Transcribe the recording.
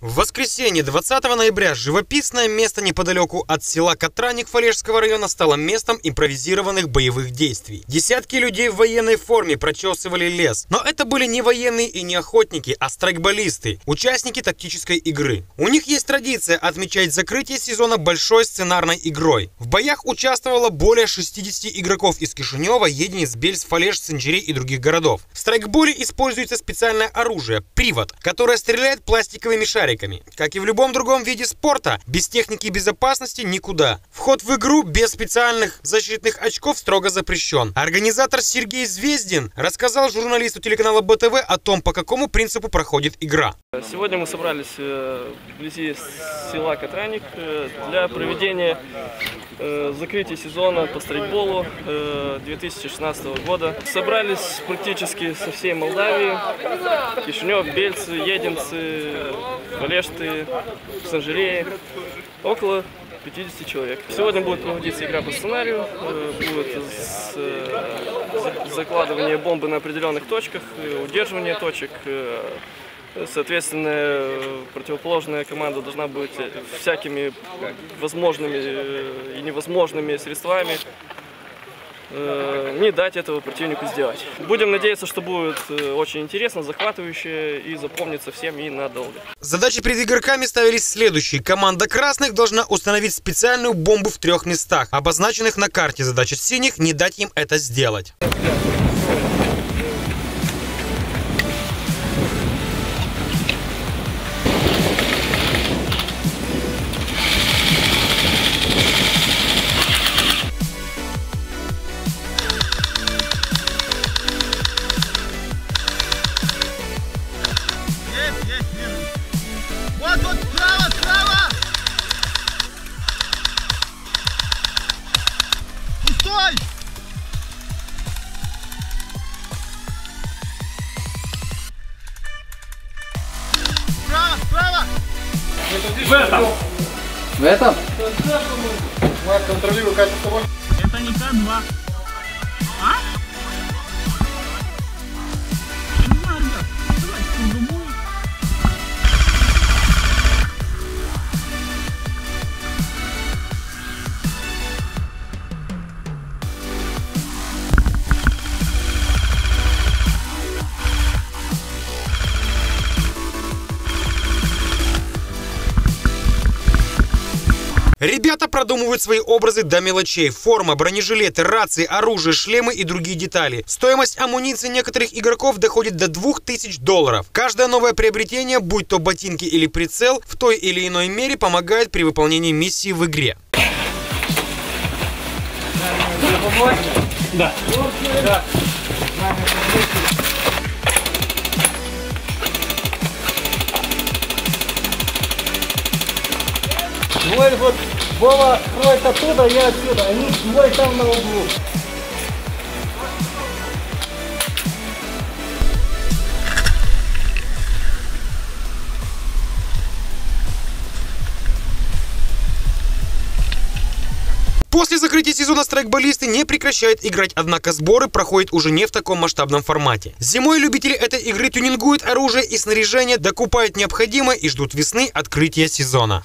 В воскресенье 20 ноября живописное место неподалеку от села Катраник Фалежского района стало местом импровизированных боевых действий. Десятки людей в военной форме прочесывали лес. Но это были не военные и не охотники, а страйкболисты, участники тактической игры. У них есть традиция отмечать закрытие сезона большой сценарной игрой. В боях участвовало более 60 игроков из Кишинева, Единиц, Бельс, Фалеж, Санжирей и других городов. В страйкболе используется специальное оружие – привод, которое стреляет пластиковыми шариками шариками. Как и в любом другом виде спорта, без техники безопасности никуда. Вход в игру без специальных защитных очков строго запрещен. Организатор Сергей Звездин рассказал журналисту телеканала БТВ о том, по какому принципу проходит игра. Сегодня мы собрались э, вблизи села Катраник э, для проведения э, закрытия сезона по стрейкболу 2016 года. Собрались практически со всей Молдавии, Кишинев, Бельцы, Единцы, Валешты, Санжиреи, около 50 человек. Сегодня будет проводиться игра по сценарию, будет закладывание бомбы на определенных точках, удерживание точек, Соответственно, противоположная команда должна быть всякими возможными и невозможными средствами Э, не дать этого противнику сделать. Будем надеяться, что будет э, очень интересно, захватывающе и запомнится всем и надолго. Задачи перед игроками ставились следующие. Команда красных должна установить специальную бомбу в трех местах, обозначенных на карте. Задача синих не дать им это сделать. В этом! В этом? Мы контролируем качество. Это не К2. А? Ребята продумывают свои образы до мелочей. Форма, бронежилеты, рации, оружие, шлемы и другие детали. Стоимость амуниции некоторых игроков доходит до 2000 долларов. Каждое новое приобретение, будь то ботинки или прицел, в той или иной мере помогает при выполнении миссии в игре. Да. Да. Двое вот Вова кроет оттуда, я отсюда. Они двое там на углу. После закрытия сезона страйкболисты не прекращают играть, однако сборы проходят уже не в таком масштабном формате. Зимой любители этой игры тюнингуют оружие и снаряжение, докупают необходимое и ждут весны открытия сезона.